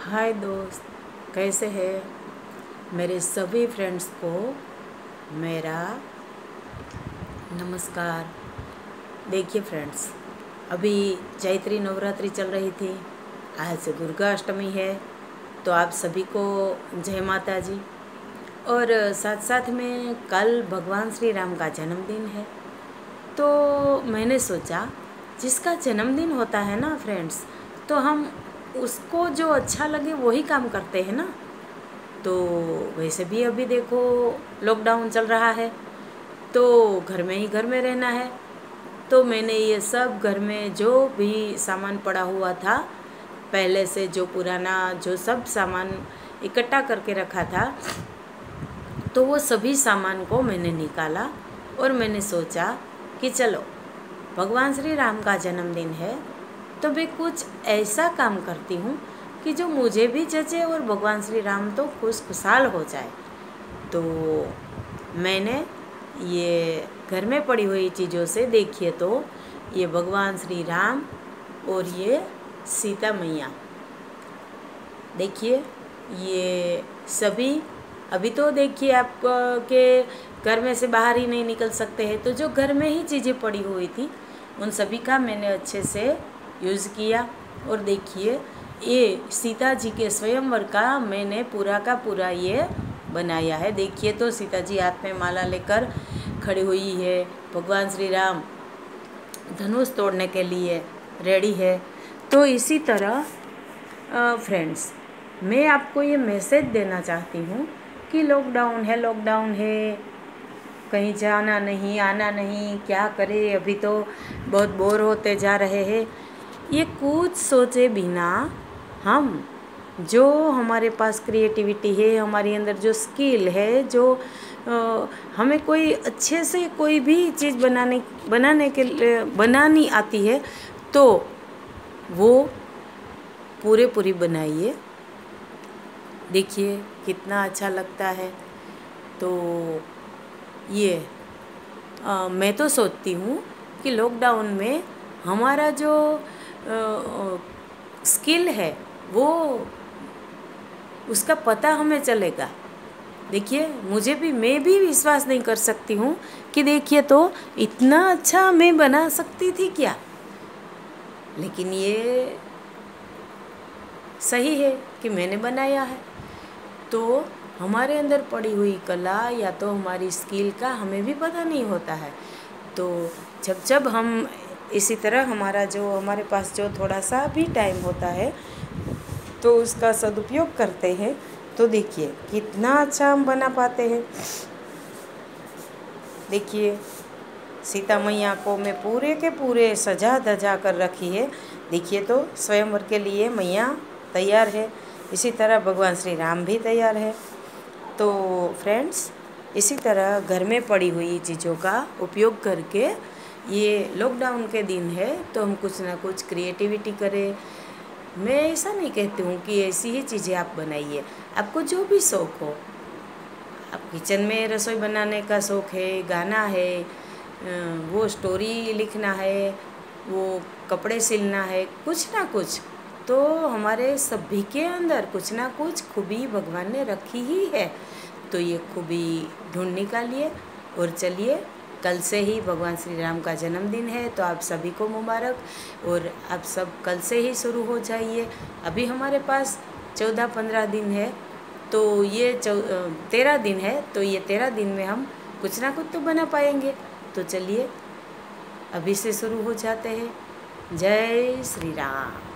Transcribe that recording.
हाय दोस्त, कैसे हैं? मेरे सभी फ्रेंड्स को मेरा नमस्कार। देखिए फ्रेंड्स अभी चैत्री नवरात्रि चल रही थी, आज दुर्गा अष्टमी है तो आप सभी को जय माता जी। और साथ साथ में कल भगवान श्री राम का जन्मदिन है तो मैंने सोचा, जिसका जन्मदिन होता है ना फ्रेंड्स तो हम उसको जो अच्छा लगे वही काम करते हैं ना? तो वैसे भी अभी देखो लॉकडाउन चल रहा है तो घर में ही घर में रहना है। तो मैंने ये सब घर में जो भी सामान पड़ा हुआ था, पहले से जो पुराना जो सब सामान इकट्ठा करके रखा था तो वो सभी सामान को मैंने निकाला और मैंने सोचा कि चलो, भगवान श्री राम का जन्मदिन है तो मैं कुछ ऐसा काम करती हूँ कि जो मुझे भी जचे और भगवान श्री राम तो खुश खुशहाल हो जाए। तो मैंने ये घर में पड़ी हुई चीज़ों से देखिए तो ये भगवान श्री राम और ये सीता मैया। देखिए, ये सभी, अभी तो देखिए आप के घर में से बाहर ही नहीं निकल सकते हैं। तो जो घर में ही चीज़ें पड़ी हुई थी, उन सभी का मैंने अच्छे से यूज़ किया और देखिए, ये सीता जी के स्वयंवर का मैंने पूरा का पूरा ये बनाया है। देखिए तो सीता जी हाथ में माला लेकर खड़ी हुई है। भगवान श्री राम धनुष तोड़ने के लिए रेडी है। तो इसी तरह फ्रेंड्स मैं आपको ये मैसेज देना चाहती हूँ कि लॉकडाउन है लॉकडाउन है। कहीं जाना नहीं, आना नहीं, क्या करें? अभी तो बहुत बोर होते जा रहे हैं। ये कुछ सोचे बिना हम जो हमारे पास क्रिएटिविटी है हमारे अंदर जो स्किल है जो आ, हमें कोई अच्छे से कोई भी चीज़ बनाने बनाने के लिए बनानी आती है तो वो पूरे पूरी बनाइए। देखिए कितना अच्छा लगता है। तो ये आ, मैं तो सोचती हूँ कि लॉकडाउन में हमारा जो स्किल है, वो उसका पता हमें चलेगा। देखिए, मुझे भी, मैं भी विश्वास नहीं कर सकती हूँ कि देखिए तो इतना अच्छा मैं बना सकती थी क्या? लेकिन ये सही है कि मैंने बनाया है। तो हमारे अंदर पड़ी हुई कला या तो हमारी स्किल का हमें भी पता नहीं होता है। तो जब जब हम इसी तरह हमारा जो, हमारे पास जो थोड़ा सा भी टाइम होता है तो उसका सदुपयोग करते हैं। तो देखिए, कितना अच्छा हम बना पाते हैं। देखिए, सीता मैया को मैं पूरे के पूरे सजा धजा कर रखी है। देखिए तो स्वयंवर के लिए मैया तैयार है। इसी तरह भगवान श्री राम भी तैयार है। तो फ्रेंड्स इसी तरह घर में पड़ी हुई चीज़ों का उपयोग करके ये लॉकडाउन के दिन है तो हम कुछ ना कुछ क्रिएटिविटी करें। मैं ऐसा नहीं कहती हूँ कि ऐसी ही चीज़ें आप बनाइए। आपको जो भी शौक़ हो, आप किचन में रसोई बनाने का शौक़ है, गाना है वो स्टोरी लिखना है, वो कपड़े सिलना है, कुछ ना कुछ तो हमारे सभी के अंदर कुछ ना कुछ खूबी भगवान ने रखी ही है। तो ये खूबी ढूंढ निकालिए और चलिए कल से ही भगवान श्री राम का जन्मदिन है तो आप सभी को मुबारक। और आप सब कल से ही शुरू हो जाइए। अभी हमारे पास चौदह पंद्रह दिन है तो ये चौ तेरह दिन है तो ये तेरह दिन में हम कुछ ना कुछ तो बना पाएँगे। तो चलिए, अभी से शुरू हो जाते हैं। जय श्री राम।